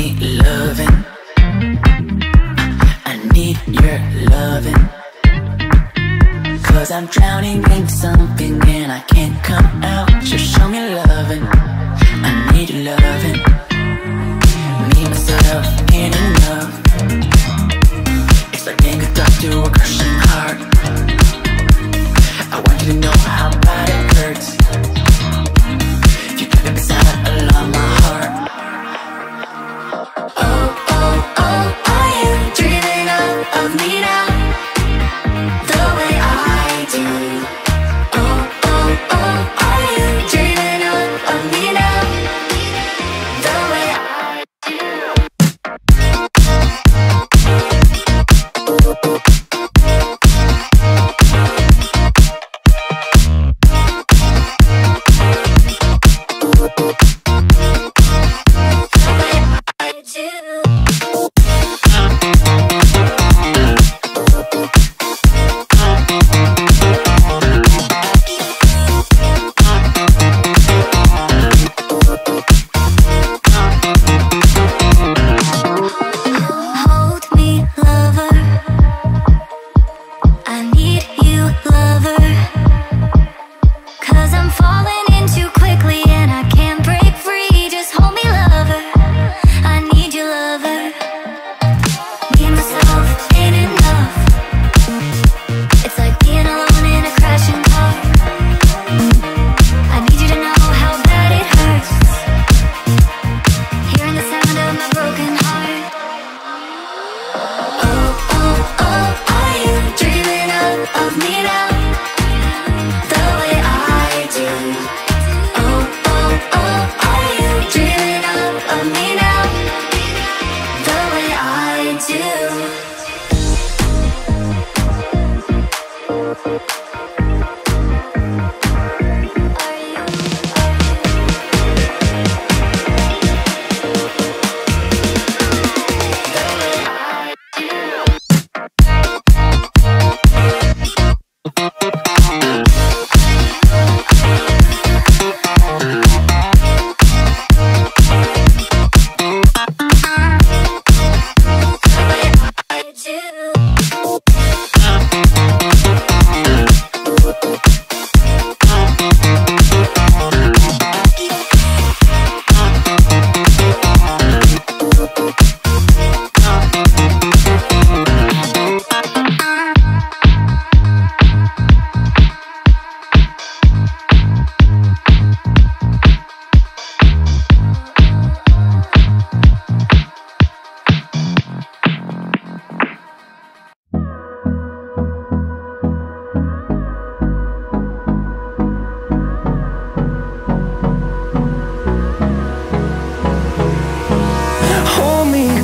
need loving. I need your loving. Cause I'm drowning in something and I can't come out. Just show me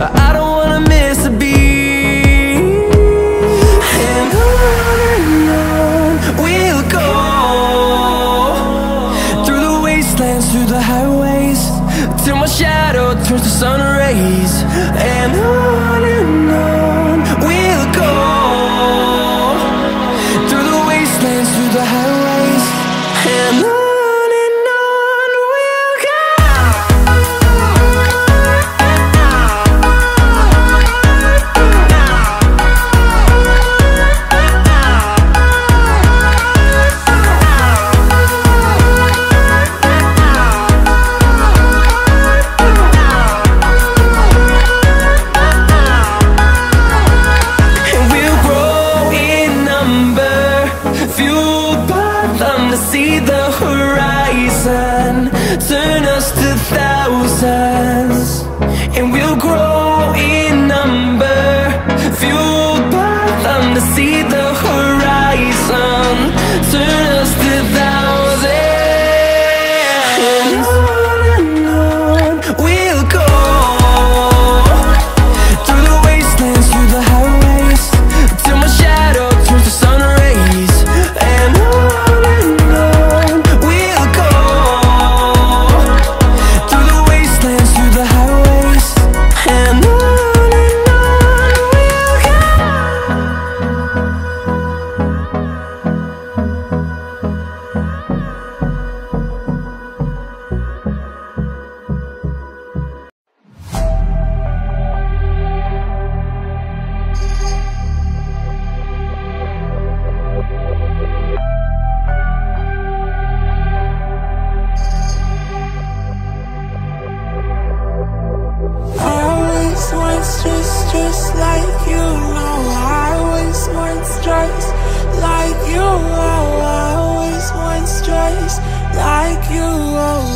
I just like you know I was once just like you oh, I was once just like you oh,